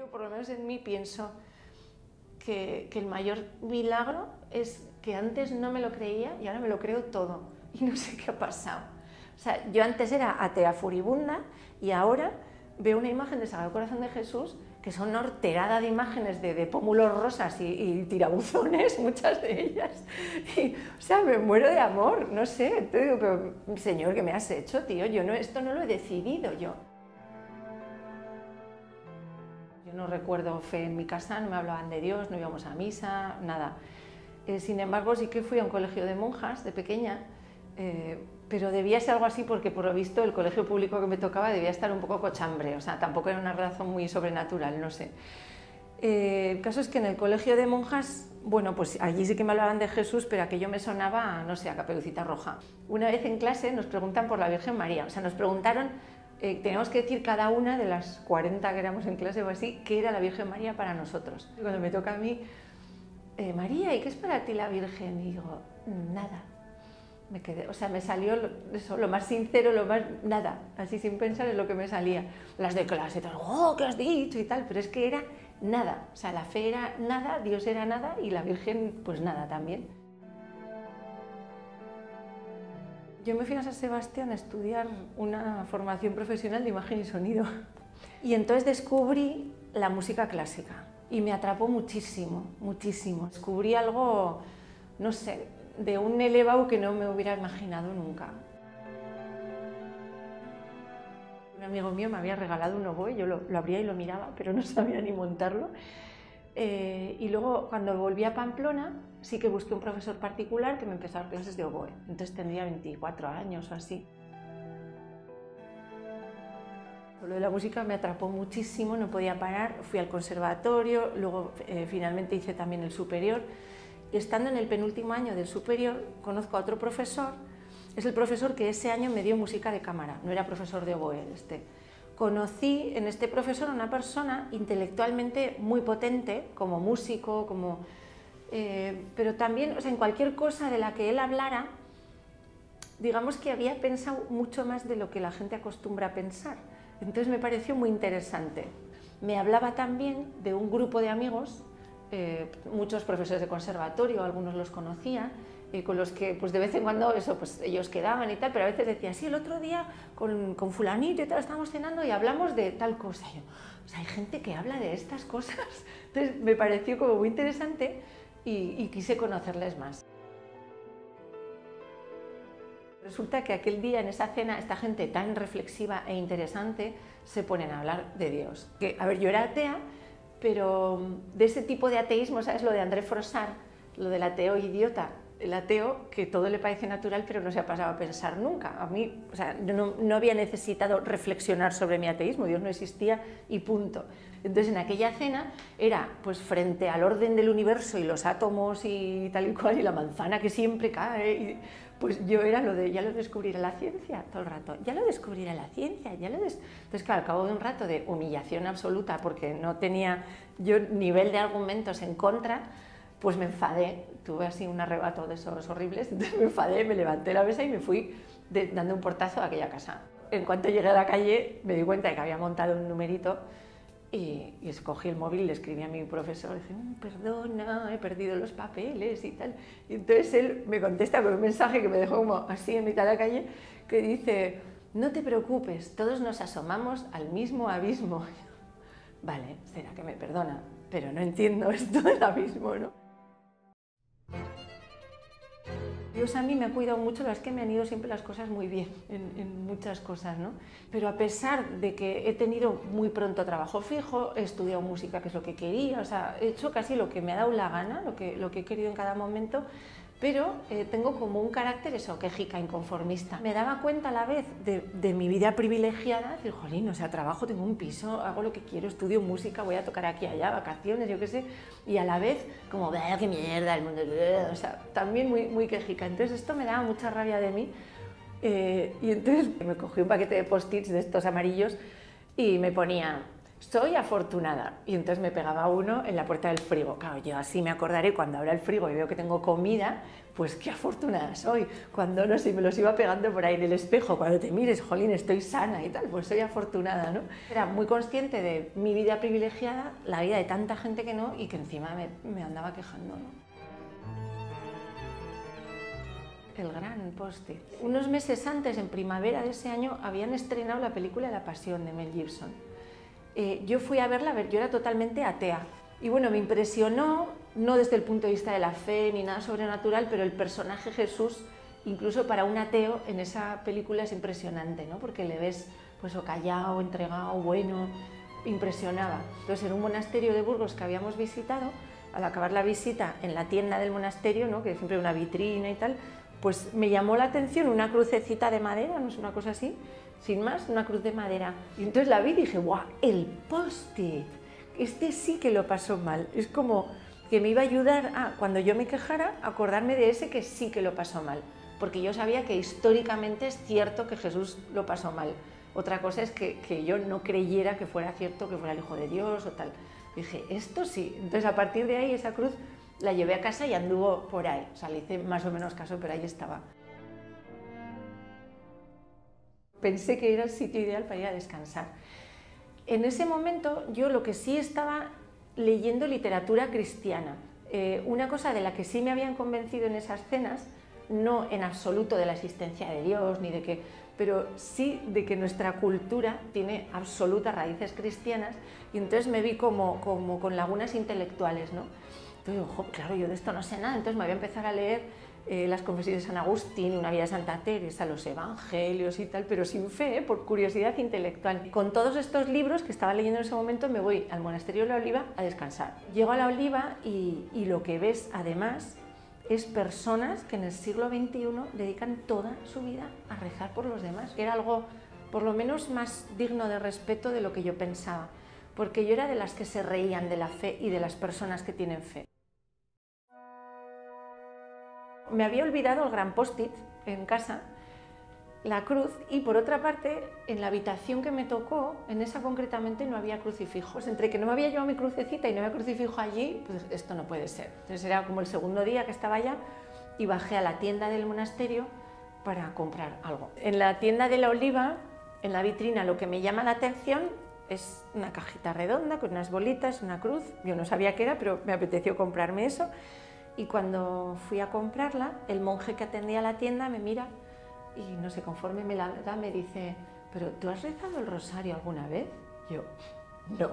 Yo por lo menos en mí pienso que, que, el mayor milagro es que antes no me lo creía y ahora me lo creo todo. Y no sé qué ha pasado. O sea, yo antes era atea furibunda y ahora veo una imagen de Sagrado Corazón de Jesús que son una horterada de imágenes de, de pómulos rosas y, y, tirabuzones, muchas de ellas. Y, o sea, me muero de amor, no sé. Te digo, pero Señor, ¿qué me has hecho, tío? Yo no, esto no lo he decidido yo. No recuerdo fe en mi casa, no me hablaban de Dios, no íbamos a misa, nada. Eh, sin embargo, sí que fui a un colegio de monjas de pequeña, eh, pero debía ser algo así porque por lo visto el colegio público que me tocaba debía estar un poco cochambre, o sea, tampoco era una razón muy sobrenatural, no sé. Eh, el caso es que en el colegio de monjas, bueno, pues allí sí que me hablaban de Jesús, pero aquello me sonaba, no sé, a caperucita roja. Una vez en clase nos preguntan por la Virgen María, o sea, nos preguntaron eh, teníamos que decir cada una de las 40 que éramos en clase o así, qué era la Virgen María para nosotros. Y cuando me toca a mí, eh, María, ¿y qué es para ti la Virgen? Y digo, nada. Me quedé, o sea, me salió lo, eso, lo más sincero, lo más, nada, así sin pensar es lo que me salía. Las de clase, tal, oh, ¿qué has dicho? y tal, pero es que era nada. O sea, la fe era nada, Dios era nada y la Virgen, pues nada también. Yo me fui a San Sebastián a estudiar una formación profesional de imagen y sonido. Y entonces descubrí la música clásica y me atrapó muchísimo, muchísimo. Descubrí algo, no sé, de un elevado que no me hubiera imaginado nunca. Un amigo mío me había regalado un oboe, yo lo, lo abría y lo miraba, pero no sabía ni montarlo. Eh, y luego, cuando volví a Pamplona, sí que busqué un profesor particular que me empezó a dar clases de oboe. Entonces tendría 24 años o así. Lo de la música me atrapó muchísimo, no podía parar. Fui al conservatorio, luego eh, finalmente hice también el superior. Y estando en el penúltimo año del superior, conozco a otro profesor. Es el profesor que ese año me dio música de cámara, no era profesor de oboe este conocí en este profesor una persona intelectualmente muy potente, como músico, como, eh, pero también, o sea, en cualquier cosa de la que él hablara, digamos que había pensado mucho más de lo que la gente acostumbra a pensar. Entonces me pareció muy interesante. Me hablaba también de un grupo de amigos, eh, muchos profesores de conservatorio, algunos los conocía, y con los que pues de vez en cuando eso pues ellos quedaban y tal, pero a veces decía, sí, el otro día con, con fulanito y tal estábamos cenando y hablamos de tal cosa. yo, o sea, hay gente que habla de estas cosas. Entonces me pareció como muy interesante y, y quise conocerles más. Resulta que aquel día en esa cena esta gente tan reflexiva e interesante se ponen a hablar de Dios. Que, a ver, yo era atea, pero de ese tipo de ateísmo, ¿sabes? Lo de André Frossard, lo del ateo idiota, el ateo que todo le parece natural pero no se ha pasado a pensar nunca. A mí, no, había necesitado reflexionar sobre mi ateísmo, Dios no existía y punto. Entonces en aquella cena era pues frente al orden del universo y los átomos y tal y cual y la manzana que siempre cae, pues yo era lo de ya lo descubrirá la ciencia todo el rato, ya lo descubrirá la ciencia, ya lo des... Entonces claro, al cabo de un rato de humillación absoluta porque no tenía yo nivel de argumentos en contra, pues me enfadé, tuve así un arrebato de esos horribles, entonces me enfadé, me levanté la mesa y me fui dando un portazo a aquella casa. En cuanto llegué a la calle me di cuenta de que había montado un numerito y, escogí el móvil y le escribí a mi profesor, dije, mm, perdona, he perdido los papeles y tal. Y entonces él me contesta con un mensaje que me dejó como así en mitad de la calle, que dice, no te preocupes, todos nos asomamos al mismo abismo. Vale, será que me perdona, pero no entiendo esto del abismo, ¿no? Dios a mí me ha cuidado mucho, las que me han ido siempre las cosas muy bien en, en, muchas cosas, ¿no? Pero a pesar de que he tenido muy pronto trabajo fijo, he estudiado música, que es lo que quería, o sea, he hecho casi lo que me ha dado la gana, lo que, lo que he querido en cada momento, pero eh, tengo como un carácter eso, quejica, inconformista. Me daba cuenta a la vez de, de, mi vida privilegiada, decir, jolín, o sea, trabajo, tengo un piso, hago lo que quiero, estudio música, voy a tocar aquí allá, vacaciones, yo qué sé, y a la vez como, qué mierda, el mundo, o sea, también muy, muy quejica. Entonces esto me daba mucha rabia de mí, eh, y entonces me cogí un paquete de post-its de estos amarillos y me ponía, soy afortunada. Y entonces me pegaba uno en la puerta del frigo. Claro, yo así me acordaré cuando abra el frigo y veo que tengo comida, pues qué afortunada soy. Cuando no sé, me los iba pegando por ahí en el espejo, cuando te mires, jolín, estoy sana y tal, pues soy afortunada, ¿no? Era muy consciente de mi vida privilegiada, la vida de tanta gente que no y que encima me, me andaba quejando, ¿no? El gran poste. Unos meses antes, en primavera de ese año, habían estrenado la película La Pasión de Mel Gibson eh, yo fui a verla, a ver, yo era totalmente atea. Y bueno, me impresionó, no desde el punto de vista de la fe ni nada sobrenatural, pero el personaje Jesús, incluso para un ateo, en esa película es impresionante, ¿no? Porque le ves pues o callado, entregado, bueno, impresionaba. Entonces, en un monasterio de Burgos que habíamos visitado, al acabar la visita en la tienda del monasterio, ¿no? que siempre hay una vitrina y tal, pues me llamó la atención una crucecita de madera, no es una cosa así, sin más, una cruz de madera. Y entonces la vi y dije, ¡guau! El post-it. Este sí que lo pasó mal. Es como que me iba a ayudar a, cuando yo me quejara, acordarme de ese que sí que lo pasó mal. Porque yo sabía que históricamente es cierto que Jesús lo pasó mal. Otra cosa es que, que yo no creyera que fuera cierto que fuera el Hijo de Dios o tal. Dije, esto sí. Entonces a partir de ahí esa cruz la llevé a casa y anduvo por ahí. O sea, le hice más o menos caso, pero ahí estaba pensé que era el sitio ideal para ir a descansar. En ese momento yo lo que sí estaba leyendo literatura cristiana, eh, una cosa de la que sí me habían convencido en esas cenas, no en absoluto de la existencia de Dios, ni de que, pero sí de que nuestra cultura tiene absolutas raíces cristianas y entonces me vi como, como con lagunas intelectuales, ¿no? Entonces, ojo, claro, yo de esto no sé nada, entonces me voy a empezar a leer eh, las confesiones de San Agustín, una vida de Santa Teresa, los evangelios y tal, pero sin fe, por curiosidad intelectual. Con todos estos libros que estaba leyendo en ese momento me voy al monasterio de la Oliva a descansar. Llego a la Oliva y, lo que ves además es personas que en el siglo XXI dedican toda su vida a rezar por los demás, era algo por lo menos más digno de respeto de lo que yo pensaba, porque yo era de las que se reían de la fe y de las personas que tienen fe. Me había olvidado el gran post-it en casa, la cruz, y por otra parte, en la habitación que me tocó, en esa concretamente no había crucifijos. Entre que no me había llevado mi crucecita y no había crucifijo allí, pues esto no puede ser. Entonces era como el segundo día que estaba allá y bajé a la tienda del monasterio para comprar algo. En la tienda de la oliva, en la vitrina, lo que me llama la atención es una cajita redonda con unas bolitas, una cruz. Yo no sabía qué era, pero me apeteció comprarme eso. Y cuando fui a comprarla, el monje que atendía la tienda me mira y no sé, conforme me la da, me dice, ¿pero tú has rezado el rosario alguna vez? Yo, no,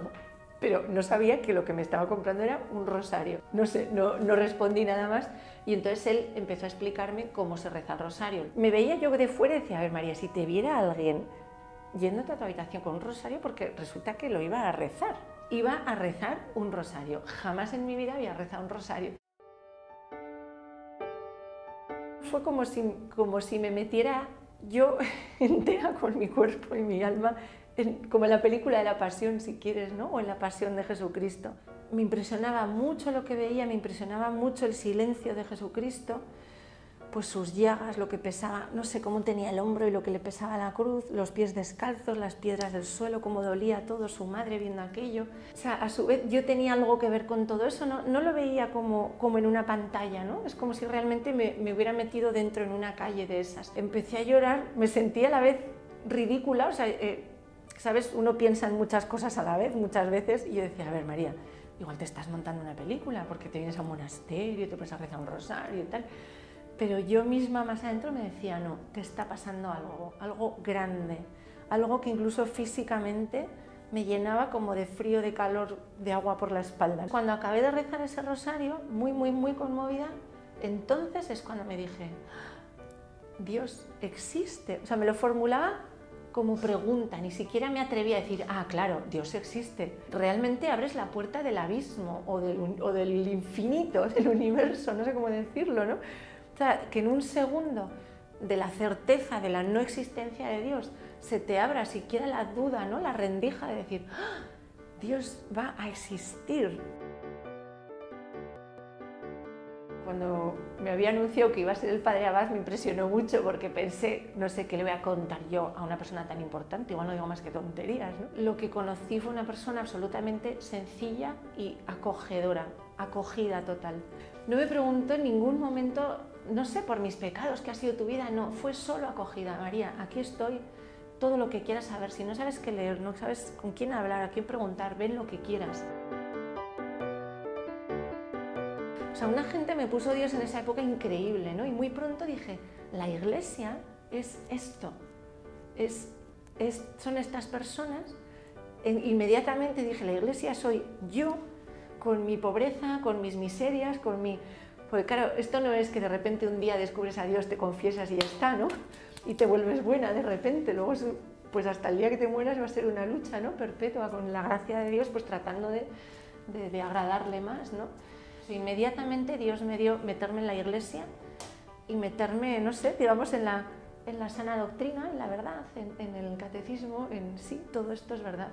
pero no sabía que lo que me estaba comprando era un rosario. No sé, no, no, respondí nada más y entonces él empezó a explicarme cómo se reza el rosario. Me veía yo de fuera y decía, a ver María, si te viera alguien yéndote a tu habitación con un rosario, porque resulta que lo iba a rezar. Iba a rezar un rosario. Jamás en mi vida había rezado un rosario fue como si, como si me metiera yo entera con mi cuerpo y mi alma, como en la película de la pasión, si quieres, ¿no? o en la pasión de Jesucristo. Me impresionaba mucho lo que veía, me impresionaba mucho el silencio de Jesucristo pues sus llagas, lo que pesaba, no sé cómo tenía el hombro y lo que le pesaba la cruz, los pies descalzos, las piedras del suelo, cómo dolía todo, su madre viendo aquello. O sea, a su vez yo tenía algo que ver con todo eso, no, no lo veía como, como en una pantalla, ¿no? Es como si realmente me, hubiera metido dentro en una calle de esas. Empecé a llorar, me sentía a la vez ridícula, o sea, eh, ¿sabes? Uno piensa en muchas cosas a la vez, muchas veces, y yo decía, a ver, María, igual te estás montando una película porque te vienes a un monasterio, te puedes a rezar un rosario y tal pero yo misma más adentro me decía, no, te está pasando algo, algo grande, algo que incluso físicamente me llenaba como de frío, de calor, de agua por la espalda. Cuando acabé de rezar ese rosario, muy, muy, muy conmovida, entonces es cuando me dije, Dios existe. O sea, me lo formulaba como pregunta, ni siquiera me atreví a decir, ah, claro, Dios existe. Realmente abres la puerta del abismo o del, o del infinito, del universo, no sé cómo decirlo, ¿no? Que en un segundo de la certeza de la no existencia de Dios se te abra siquiera la duda, ¿no? la rendija de decir, ¡Ah! Dios va a existir. Cuando me había anunciado que iba a ser el padre Abad me impresionó mucho porque pensé, no sé qué le voy a contar yo a una persona tan importante, igual no digo más que tonterías. ¿no? Lo que conocí fue una persona absolutamente sencilla y acogedora, acogida total. No me preguntó en ningún momento, no sé, por mis pecados, qué ha sido tu vida, no, fue solo acogida. María, aquí estoy, todo lo que quieras saber. Si no sabes qué leer, no sabes con quién hablar, a quién preguntar, ven lo que quieras. O sea, una gente me puso Dios en esa época increíble, ¿no? Y muy pronto dije, la iglesia es esto, es, son estas personas. E inmediatamente dije, la iglesia soy yo con mi pobreza, con mis miserias, con mi... Porque claro, esto no es que de repente un día descubres a Dios, te confiesas y ya está, ¿no? Y te vuelves buena de repente, luego pues hasta el día que te mueras va a ser una lucha, ¿no? Perpetua con la gracia de Dios, pues tratando de, de, agradarle más, ¿no? Inmediatamente Dios me dio meterme en la iglesia y meterme, no sé, digamos, en la, en la sana doctrina, en la verdad, en, el catecismo, en sí, todo esto es verdad.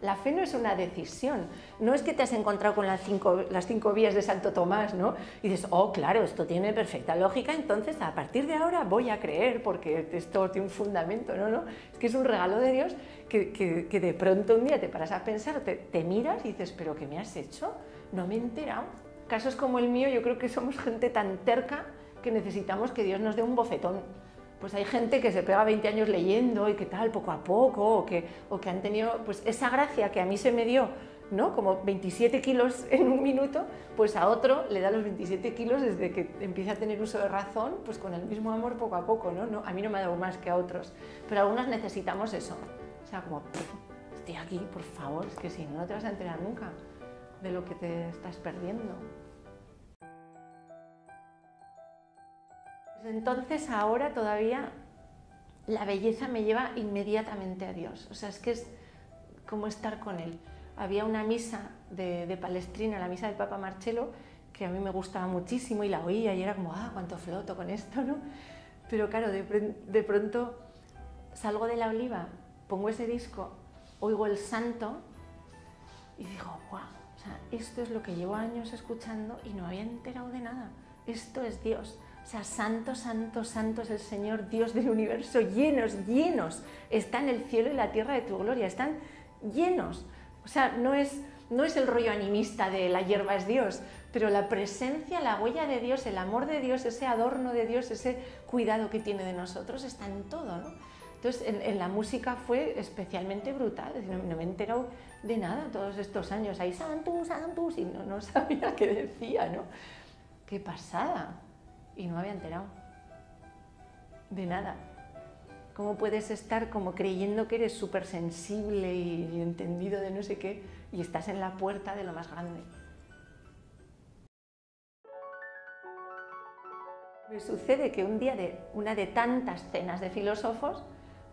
La fe no es una decisión, no es que te has encontrado con las cinco, las cinco vías de Santo Tomás, ¿no? Y dices, oh, claro, esto tiene perfecta lógica, entonces a partir de ahora voy a creer porque esto tiene un fundamento, ¿no? es que es un regalo de Dios que, que, de pronto un día te paras a pensar, te, te miras y dices, pero ¿qué me has hecho? No me he enterado casos como el mío, yo creo que somos gente tan terca que necesitamos que Dios nos dé un bofetón. Pues hay gente que se pega 20 años leyendo y que tal, poco a poco, o que, o que han tenido pues esa gracia que a mí se me dio, ¿no? Como 27 kilos en un minuto, pues a otro le da los 27 kilos desde que empieza a tener uso de razón, pues con el mismo amor poco a poco, ¿no? no a mí no me ha dado más que a otros, pero algunas necesitamos eso. O sea, como, estoy aquí, por favor, es que si no, no te vas a enterar nunca de lo que te estás perdiendo. Entonces ahora todavía la belleza me lleva inmediatamente a Dios, o sea, es que es como estar con Él. Había una misa de, de Palestrina, la misa del Papa Marcelo, que a mí me gustaba muchísimo y la oía y era como, ah, cuánto floto con esto, ¿no? Pero claro, de, de pronto salgo de la oliva, pongo ese disco, oigo el santo y digo, wow, o sea, esto es lo que llevo años escuchando y no había enterado de nada. Esto es Dios. O sea, santo, santo, santo el Señor, Dios del universo, llenos, llenos. Está en el cielo y la tierra de tu gloria, están llenos. O sea, no es, no es el rollo animista de la hierba es Dios, pero la presencia, la huella de Dios, el amor de Dios, ese adorno de Dios, ese cuidado que tiene de nosotros, está en todo, ¿no? Entonces, en, la música fue especialmente brutal, no, me he enterado de nada todos estos años, ahí santus, santus, y no, no sabía qué decía, ¿no? ¡Qué pasada! Y no me había enterado de nada. ¿Cómo puedes estar como creyendo que eres súper sensible y entendido de no sé qué y estás en la puerta de lo más grande? Me sucede que un día de una de tantas cenas de filósofos,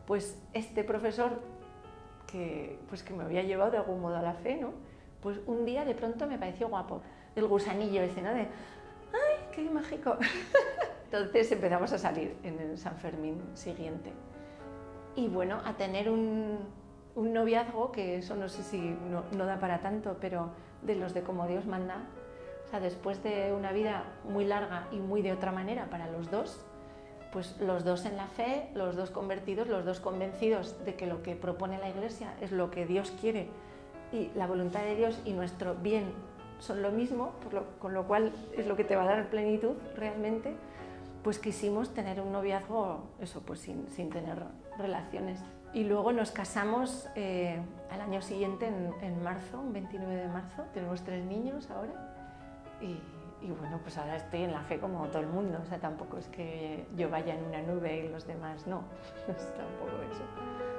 pues este profesor que, pues que me había llevado de algún modo a la fe, ¿no? Pues un día de pronto me pareció guapo, el gusanillo ese, ¿no? De, ¡ay, qué mágico! Entonces empezamos a salir en el San Fermín siguiente. Y bueno, a tener un, un noviazgo, que eso no sé si no, no, da para tanto, pero de los de como Dios manda. O sea, después de una vida muy larga y muy de otra manera para los dos, pues los dos en la fe, los dos convertidos, los dos convencidos de que lo que propone la Iglesia es lo que Dios quiere y la voluntad de Dios y nuestro bien son lo mismo, con lo cual es lo que te va a dar plenitud realmente, pues quisimos tener un noviazgo, eso, pues sin, sin tener relaciones. Y luego nos casamos eh, al año siguiente, en, en marzo, un 29 de marzo, tenemos tres niños ahora y y bueno, pues ahora estoy en la fe como todo el mundo, o sea, tampoco es que yo vaya en una nube y los demás no, es tampoco eso.